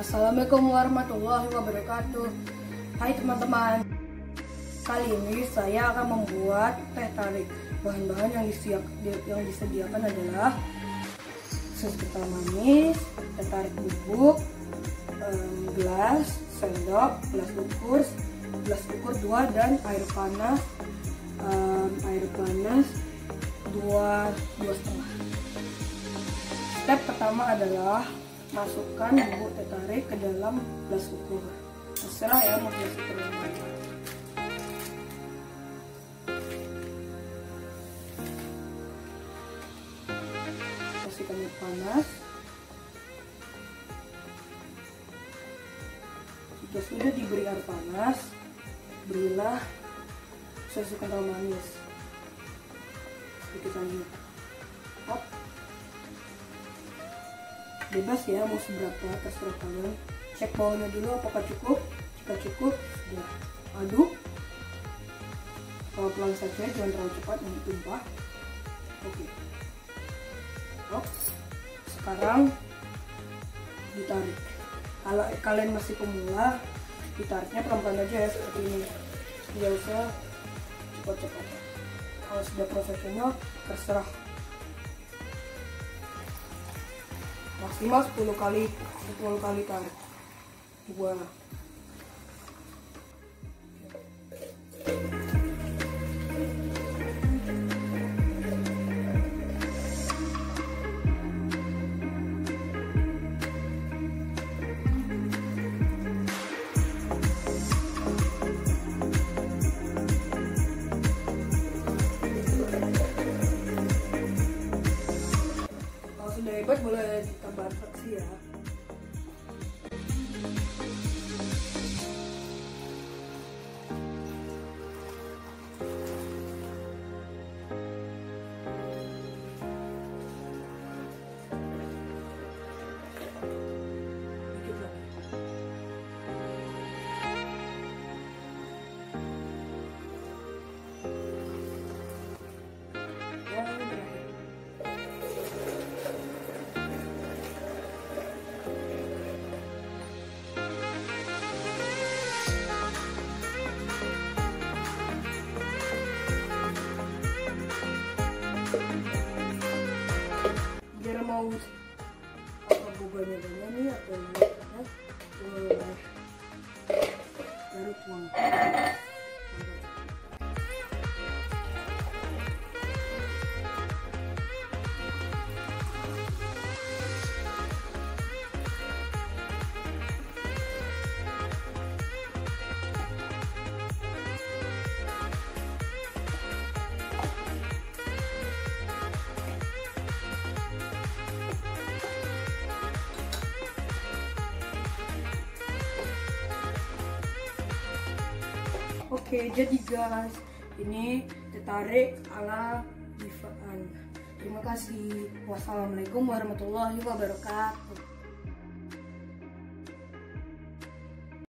Assalamualaikum warahmatullahi wabarakatuh. Hai teman-teman Kali ini saya akan membuat teh tarik. Bahan-bahan yang, yang disediakan adalah Susu kental manis, teh tarik bubuk, um, gelas, sendok, gelas ukur, gelas ukur dua dan air panas um, Air panas dua, dua setengah. Step pertama adalah masukkan bubuk teh ke dalam gelas ukur. Terserah ya mau gelas ukur yang mana. Panas. Jika sudah diberi air panas berilah susu kental manis. Sedikit lagi. Hop bebas ya mau seberapa terserah kalian. Cek bawahnya dulu apakah cukup? Jika cukup sudah. Aduk. Pelan saja jangan terlalu cepat nanti tumpah. Oke. Hop. sekarang ditarik. Kalau kalian masih pemula ditariknya pelan-pelan aja ya seperti ini. Tidak usah cepat-cepat. Kalau sudah profesional terserah maksimal 10 kali 10 kali tarik. Dua. Boleh ditambah atraksi ya schools of Gubernador Nani at the Oke, jadi guys, ini tertarik ala Divaan. Terima kasih. Wassalamualaikum warahmatullahi wabarakatuh.